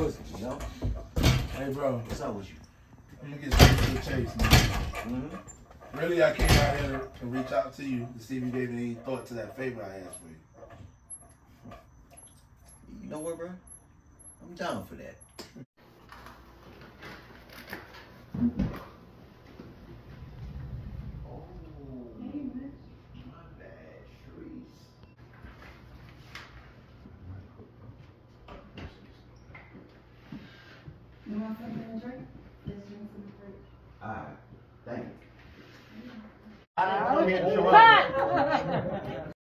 pussy, you know? Hey, bro, What's up with you? I'm gonna get straight to the chase, man. Mm-hmm. Really, I came out here to, to reach out to you to see if you gave any thought to that favor I asked for you. You know what, bro? I'm down for that. You want something to drink? All right. Thank you. I didn't come here to